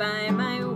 by my